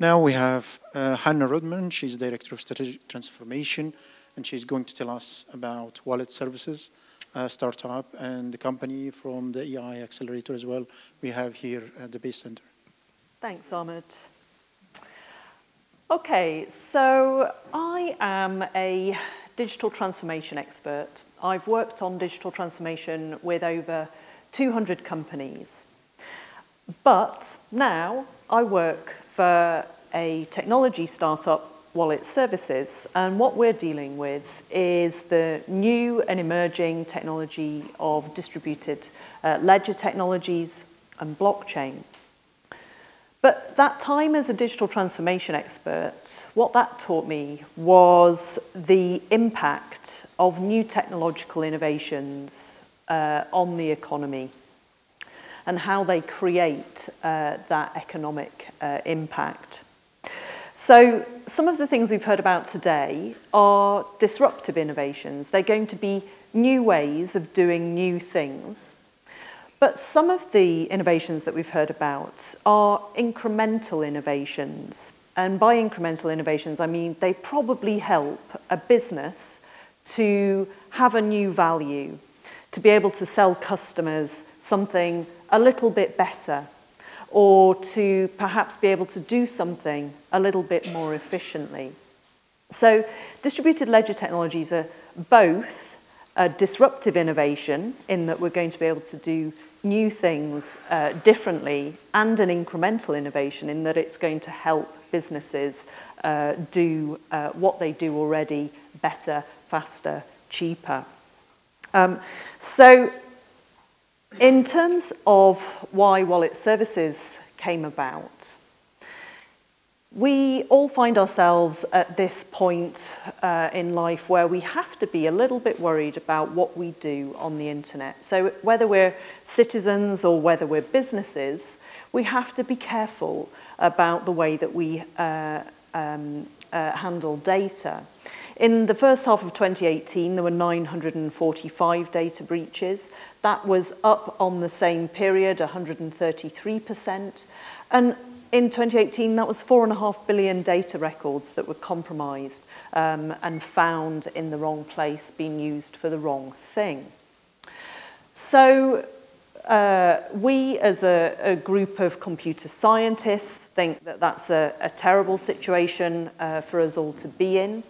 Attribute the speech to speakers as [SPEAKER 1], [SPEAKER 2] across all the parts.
[SPEAKER 1] Now we have uh, Hannah Rudman. She's Director of Strategic Transformation, and she's going to tell us about Wallet Services, a startup, and the company from the EI Accelerator as well we have here at the Base Center.
[SPEAKER 2] Thanks, Ahmed. Okay, so I am a digital transformation expert. I've worked on digital transformation with over 200 companies. But now I work for a technology startup wallet services. And what we're dealing with is the new and emerging technology of distributed uh, ledger technologies and blockchain. But that time as a digital transformation expert, what that taught me was the impact of new technological innovations uh, on the economy. and how they create uh, that economic uh, impact. So some of the things we've heard about today are disruptive innovations. They're going to be new ways of doing new things. But some of the innovations that we've heard about are incremental innovations. And by incremental innovations, I mean they probably help a business to have a new value to be able to sell customers something a little bit better or to perhaps be able to do something a little bit more efficiently. So distributed ledger technologies are both a disruptive innovation in that we're going to be able to do new things uh, differently and an incremental innovation in that it's going to help businesses uh, do uh, what they do already better, faster, cheaper. Um, so in terms of why wallet services came about, we all find ourselves at this point uh, in life where we have to be a little bit worried about what we do on the internet. So whether we're citizens or whether we're businesses, we have to be careful about the way that we uh, um, uh, handle data. In the first half of 2018, there were 945 data breaches. That was up on the same period, 133%. And in 2018, that was 4.5 billion data records that were compromised um, and found in the wrong place, being used for the wrong thing. So uh, we as a, a group of computer scientists think that that's a, a terrible situation uh, for us all to be in.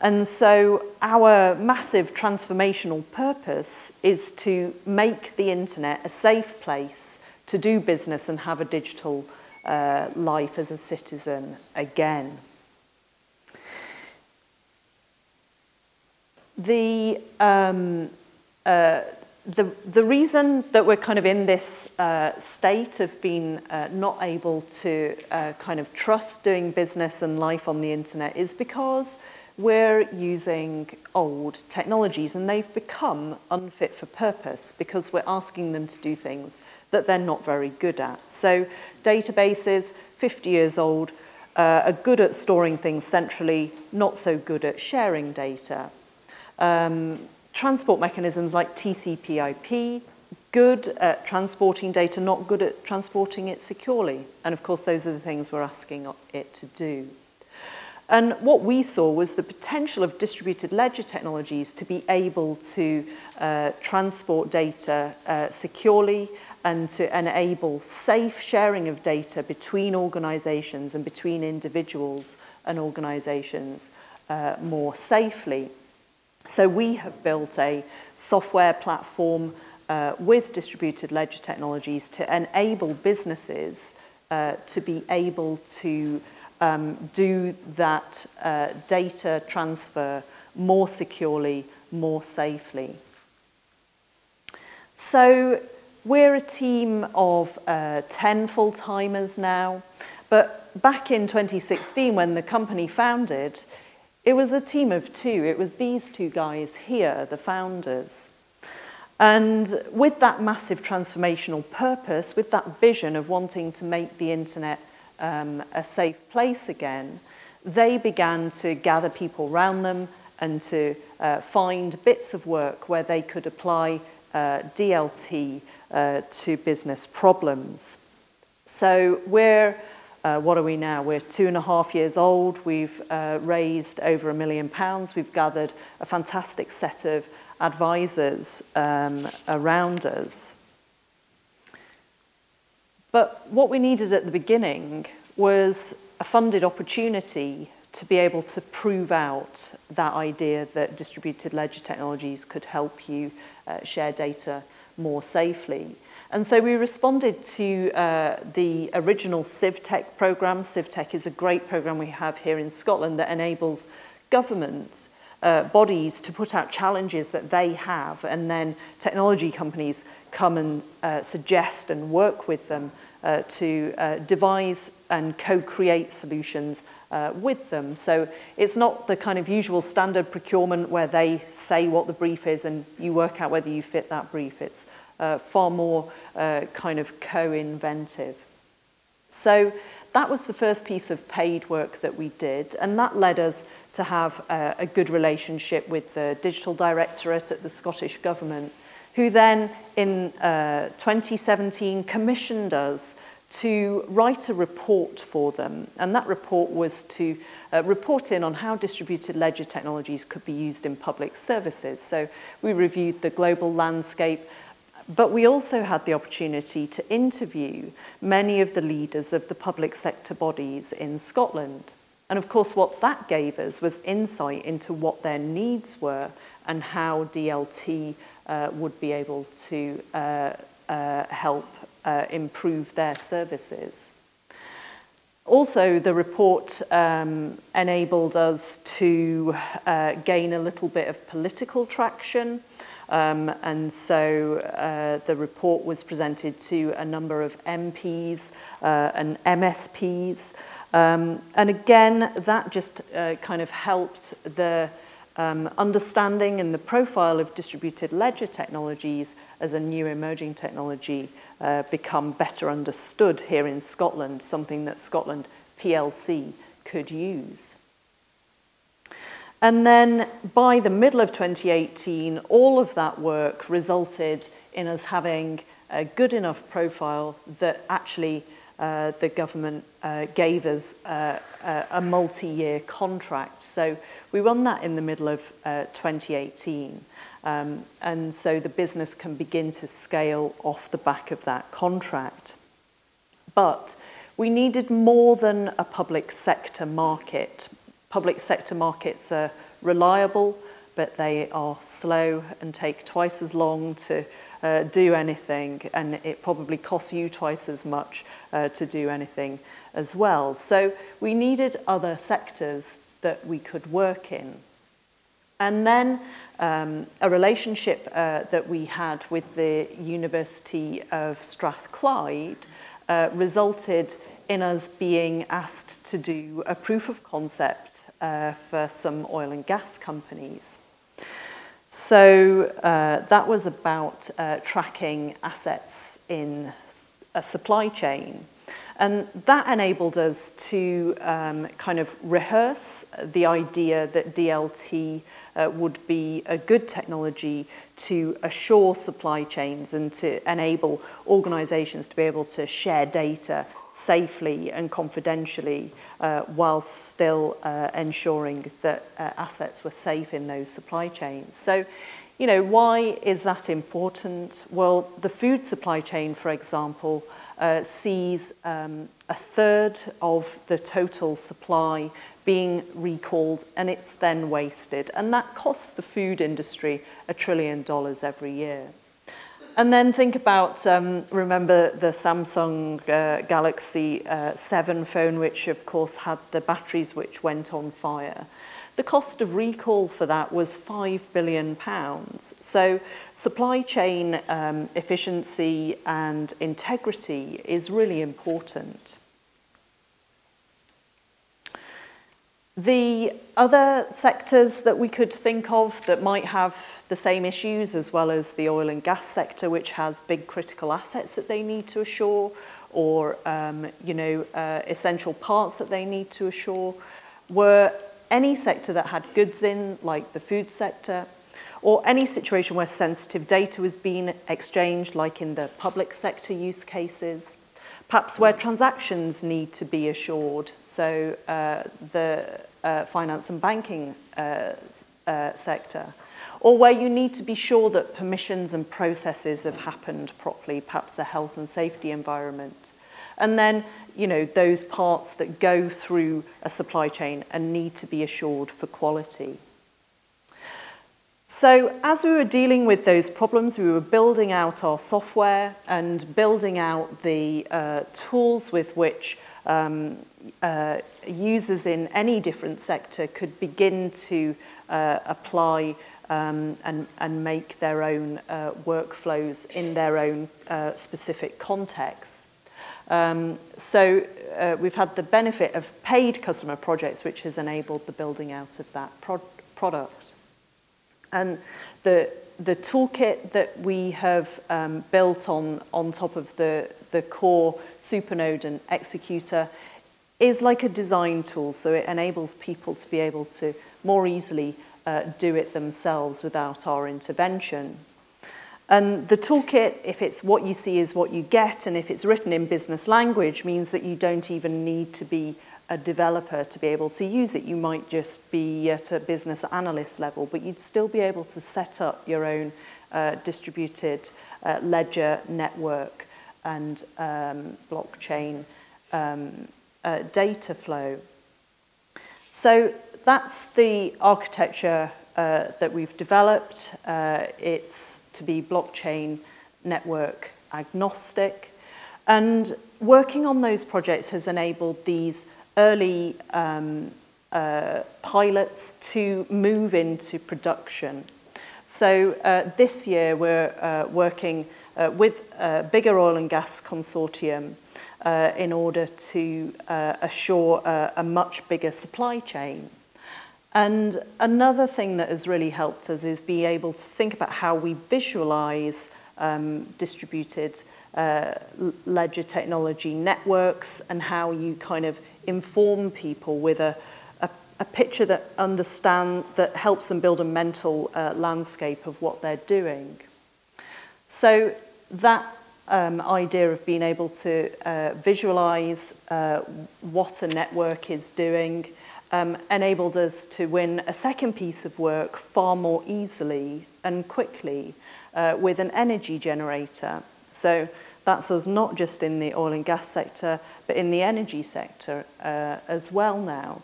[SPEAKER 2] And so our massive transformational purpose is to make the internet a safe place to do business and have a digital uh, life as a citizen again. The, um, uh, the, the reason that we're kind of in this uh, state of being uh, not able to uh, kind of trust doing business and life on the internet is because we're using old technologies and they've become unfit for purpose because we're asking them to do things that they're not very good at. So databases, 50 years old, uh, are good at storing things centrally, not so good at sharing data. Um, transport mechanisms like TCP IP, good at transporting data, not good at transporting it securely. And of course, those are the things we're asking it to do. And what we saw was the potential of distributed ledger technologies to be able to uh, transport data uh, securely and to enable safe sharing of data between organizations and between individuals and organizations uh, more safely. So we have built a software platform uh, with distributed ledger technologies to enable businesses uh, to be able to um, do that uh, data transfer more securely, more safely. So we're a team of uh, 10 full-timers now, but back in 2016 when the company founded, it was a team of two. It was these two guys here, the founders. And with that massive transformational purpose, with that vision of wanting to make the internet um, a safe place again, they began to gather people round them and to uh, find bits of work where they could apply uh, DLT uh, to business problems. So we're, uh, what are we now? We're two and a half years old. We've uh, raised over a million pounds. We've gathered a fantastic set of advisors um, around us. But what we needed at the beginning was a funded opportunity to be able to prove out that idea that distributed ledger technologies could help you uh, share data more safely. And so we responded to uh, the original CivTech program. CivTech is a great program we have here in Scotland that enables governments uh, bodies to put out challenges that they have and then technology companies come and uh, suggest and work with them uh, to uh, devise and co-create solutions uh, with them. So it's not the kind of usual standard procurement where they say what the brief is and you work out whether you fit that brief. It's uh, far more uh, kind of co-inventive. So that was the first piece of paid work that we did and that led us to have a, uh, a good relationship with the digital directorate at the Scottish government who then in uh, 2017 commissioned us to write a report for them. And that report was to uh, report in on how distributed ledger technologies could be used in public services. So we reviewed the global landscape, but we also had the opportunity to interview many of the leaders of the public sector bodies in Scotland. And of course, what that gave us was insight into what their needs were and how DLT uh, would be able to uh, uh, help uh, improve their services. Also, the report um, enabled us to uh, gain a little bit of political traction. Um, and so uh, the report was presented to a number of MPs uh, and MSPs. Um, and again, that just uh, kind of helped the um, understanding and the profile of distributed ledger technologies as a new emerging technology uh, become better understood here in Scotland, something that Scotland PLC could use. And then by the middle of 2018, all of that work resulted in us having a good enough profile that actually uh, the government uh, gave us uh, a, uh, a multi-year contract. So we won that in the middle of uh, 2018. Um, and so the business can begin to scale off the back of that contract. But we needed more than a public sector market. Public sector markets are reliable, but they are slow and take twice as long to uh, do anything, and it probably costs you twice as much uh, to do anything as well. So we needed other sectors that we could work in. And then um, a relationship uh, that we had with the University of Strathclyde uh, resulted in us being asked to do a proof of concept uh, for some oil and gas companies. So uh, that was about uh, tracking assets in a supply chain. And that enabled us to um, kind of rehearse the idea that DLT uh, would be a good technology to assure supply chains and to enable organisations to be able to share data safely and confidentially uh, while still uh, ensuring that uh, assets were safe in those supply chains. So, you know, why is that important? Well, the food supply chain, for example, uh, sees um, a third of the total supply being recalled and it's then wasted. And that costs the food industry a trillion dollars every year. And then think about, um, remember the Samsung uh, Galaxy uh, 7 phone, which of course had the batteries which went on fire. The cost of recall for that was £5 billion. So supply chain um, efficiency and integrity is really important. The other sectors that we could think of that might have the same issues as well as the oil and gas sector, which has big critical assets that they need to assure or um, you know, uh, essential parts that they need to assure, were any sector that had goods in, like the food sector, or any situation where sensitive data was being exchanged, like in the public sector use cases. Perhaps where transactions need to be assured, so uh, the uh, finance and banking uh, uh, sector, or where you need to be sure that permissions and processes have happened properly, perhaps a health and safety environment. And then, you know, those parts that go through a supply chain and need to be assured for quality. So as we were dealing with those problems, we were building out our software and building out the uh, tools with which um, uh, users in any different sector could begin to uh, apply um, and, and make their own uh, workflows in their own uh, specific contexts. Um, so uh, we've had the benefit of paid customer projects, which has enabled the building out of that pro product. And the, the toolkit that we have um, built on, on top of the, the core supernode and executor is like a design tool, so it enables people to be able to more easily uh, do it themselves without our intervention. And the toolkit, if it's what you see is what you get, and if it's written in business language, means that you don't even need to be a developer to be able to use it. You might just be at a business analyst level, but you'd still be able to set up your own uh, distributed uh, ledger network and um, blockchain um, uh, data flow. So that's the architecture Uh, that we've developed. Uh, it's to be blockchain network agnostic. And working on those projects has enabled these early um, uh, pilots to move into production. So uh, this year we're uh, working uh, with a uh, bigger oil and gas consortium uh, in order to uh, assure a, a much bigger supply chain. And another thing that has really helped us is be able to think about how we visualize um, distributed uh, ledger technology networks and how you kind of inform people with a, a, a picture that understand that helps them build a mental uh, landscape of what they're doing. So that um, idea of being able to uh, visualize uh, what a network is doing, um, enabled us to win a second piece of work far more easily and quickly uh, with an energy generator. So that's us not just in the oil and gas sector, but in the energy sector uh, as well now.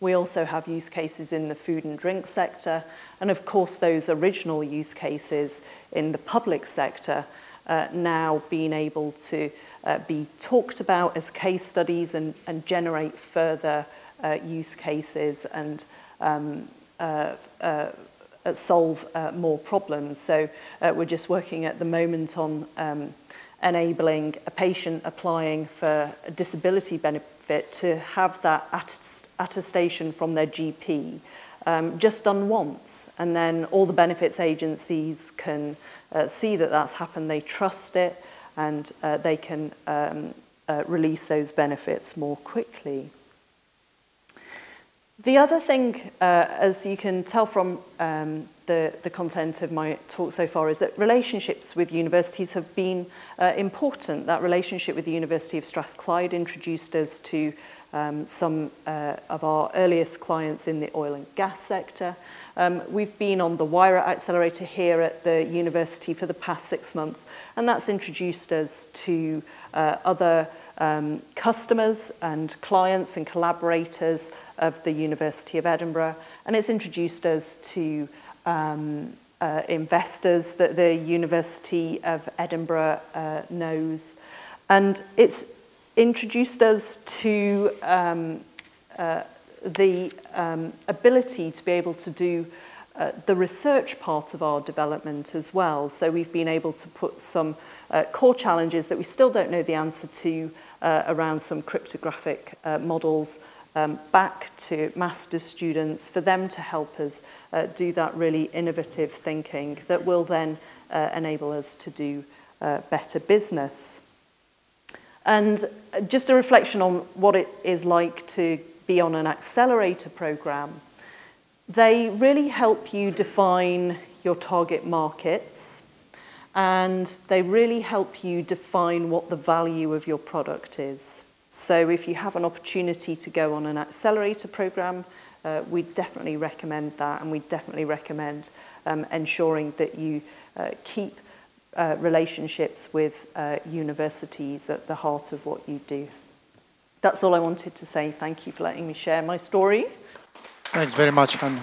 [SPEAKER 2] We also have use cases in the food and drink sector, and of course those original use cases in the public sector uh, now being able to uh, be talked about as case studies and, and generate further uh, uh, use cases and um, uh, uh, uh, solve uh, more problems. So uh, we're just working at the moment on um, enabling a patient applying for a disability benefit to have that attest attestation from their GP um, just done once. And then all the benefits agencies can uh, see that that's happened, they trust it, and uh, they can um, uh, release those benefits more quickly. The other thing, uh, as you can tell from um, the, the content of my talk so far, is that relationships with universities have been uh, important. That relationship with the University of Strathclyde introduced us to um, some uh, of our earliest clients in the oil and gas sector. Um, we've been on the WIRA accelerator here at the university for the past six months, and that's introduced us to uh, other um, customers and clients and collaborators of the University of Edinburgh, and it's introduced us to um, uh, investors that the University of Edinburgh uh, knows. And it's introduced us to um, uh, the um, ability to be able to do uh, the research part of our development as well. So we've been able to put some uh, core challenges that we still don't know the answer to uh, around some cryptographic uh, models um, back to master's students for them to help us uh, do that really innovative thinking that will then uh, enable us to do uh, better business. And uh, just a reflection on what it is like to be on an accelerator program. They really help you define your target markets and they really help you define what the value of your product is. So if you have an opportunity to go on an accelerator program, uh, we definitely recommend that and we definitely recommend um, ensuring that you uh, keep uh, relationships with uh, universities at the heart of what you do. That's all I wanted to say. Thank you for letting me share my story.
[SPEAKER 1] Thanks very much, Hannah.